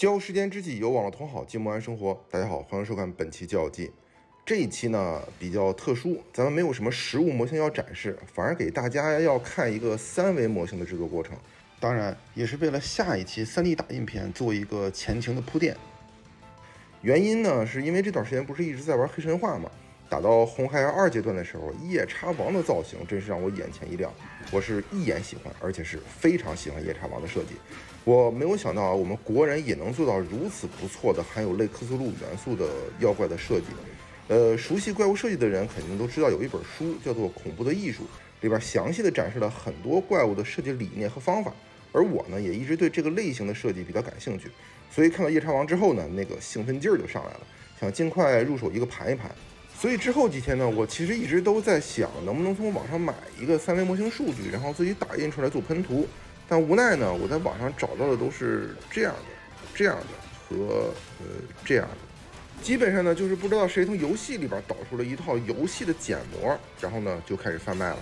交时间之际，有网络同好，静默安生活。大家好，欢迎收看本期《教记》。这一期呢比较特殊，咱们没有什么实物模型要展示，反而给大家要看一个三维模型的制作过程。当然，也是为了下一期 3D 打印片做一个前情的铺垫。原因呢，是因为这段时间不是一直在玩黑神话吗？打到红孩儿二阶段的时候，夜叉王的造型真是让我眼前一亮，我是一眼喜欢，而且是非常喜欢夜叉王的设计。我没有想到啊，我们国人也能做到如此不错的含有类克苏鲁元素的妖怪的设计。呃，熟悉怪物设计的人肯定都知道有一本书叫做《恐怖的艺术》，里边详细的展示了很多怪物的设计理念和方法。而我呢，也一直对这个类型的设计比较感兴趣，所以看到夜叉王之后呢，那个兴奋劲儿就上来了，想尽快入手一个盘一盘。所以之后几天呢，我其实一直都在想，能不能从网上买一个三维模型数据，然后自己打印出来做喷涂。但无奈呢，我在网上找到的都是这样的、这样的和呃这样的，基本上呢就是不知道谁从游戏里边导出了一套游戏的简模，然后呢就开始贩卖了。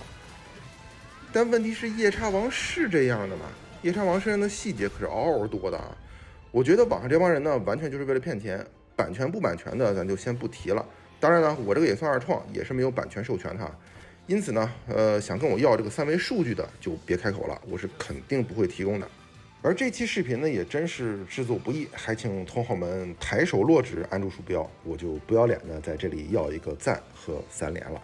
但问题是，夜叉王是这样的吗？夜叉王身上的细节可是嗷嗷多的啊！我觉得网上这帮人呢，完全就是为了骗钱，版权不版权的咱就先不提了。当然呢，我这个也算二创，也是没有版权授权的，因此呢，呃，想跟我要这个三维数据的就别开口了，我是肯定不会提供的。而这期视频呢，也真是制作不易，还请同好们抬手落指，按住鼠标，我就不要脸的在这里要一个赞和三连了。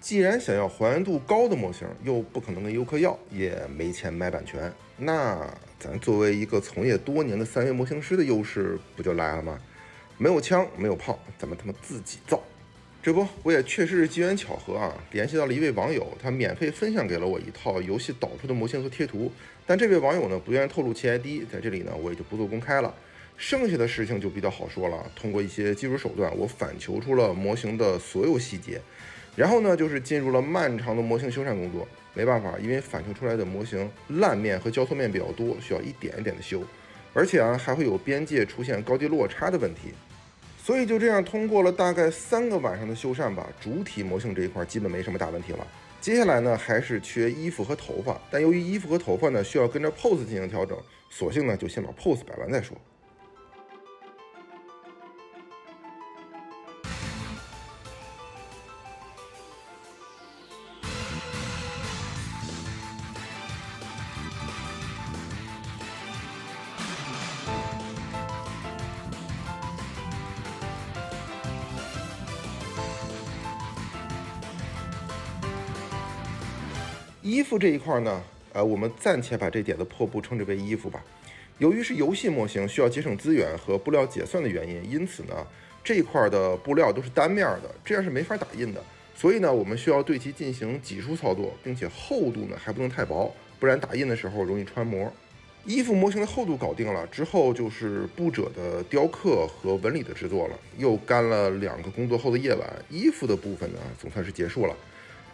既然想要还原度高的模型，又不可能跟游客要，也没钱买版权，那咱作为一个从业多年的三维模型师的优势不就来了吗？没有枪，没有炮，咱们他妈自己造。这不，我也确实是机缘巧合啊，联系到了一位网友，他免费分享给了我一套游戏导出的模型和贴图。但这位网友呢，不愿意透露其 ID，在这里呢，我也就不做公开了。剩下的事情就比较好说了，通过一些技术手段，我反求出了模型的所有细节。然后呢，就是进入了漫长的模型修缮工作。没办法，因为反求出来的模型烂面和交错面比较多，需要一点一点的修。而且啊，还会有边界出现高低落差的问题。所以就这样通过了大概三个晚上的修缮吧，主体模型这一块基本没什么大问题了。接下来呢，还是缺衣服和头发，但由于衣服和头发呢需要跟着 pose 进行调整，索性呢就先把 pose 摆完再说。衣服这一块呢，呃，我们暂且把这点的破布称之为衣服吧。由于是游戏模型，需要节省资源和布料结算的原因，因此呢，这一块的布料都是单面的，这样是没法打印的。所以呢，我们需要对其进行挤出操作，并且厚度呢还不能太薄，不然打印的时候容易穿模。衣服模型的厚度搞定了之后，就是布褶的雕刻和纹理的制作了。又干了两个工作后的夜晚，衣服的部分呢总算是结束了。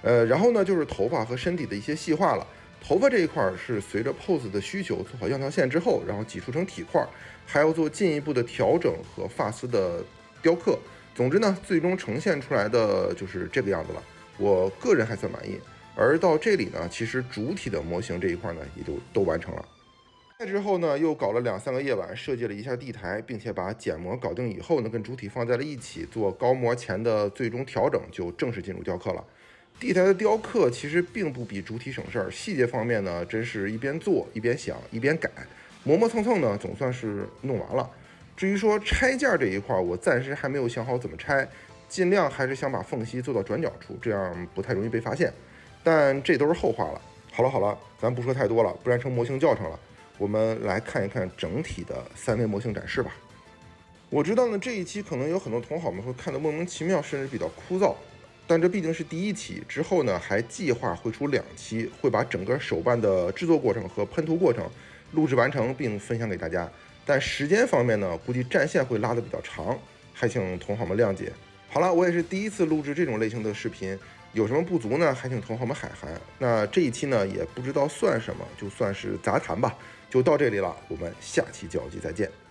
呃，然后呢，就是头发和身体的一些细化了。头发这一块是随着 pose 的需求做好样条线之后，然后挤出成体块，还要做进一步的调整和发丝的雕刻。总之呢，最终呈现出来的就是这个样子了。我个人还算满意。而到这里呢，其实主体的模型这一块呢，也就都完成了。再之后呢，又搞了两三个夜晚，设计了一下地台，并且把剪模搞定以后呢，跟主体放在了一起做高模前的最终调整，就正式进入雕刻了。地台的雕刻其实并不比主体省事儿，细节方面呢，真是一边做一边想一边改，磨磨蹭蹭呢，总算是弄完了。至于说拆件这一块，我暂时还没有想好怎么拆，尽量还是想把缝隙做到转角处，这样不太容易被发现。但这都是后话了。好了好了，咱不说太多了，不然成模型教程了。我们来看一看整体的三维模型展示吧。我知道呢，这一期可能有很多同好们会看得莫名其妙，甚至比较枯燥。但这毕竟是第一期，之后呢还计划会出两期，会把整个手办的制作过程和喷涂过程录制完成并分享给大家。但时间方面呢，估计战线会拉得比较长，还请同行们谅解。好了，我也是第一次录制这种类型的视频，有什么不足呢？还请同行们海涵。那这一期呢，也不知道算什么，就算是杂谈吧，就到这里了。我们下期交集再见。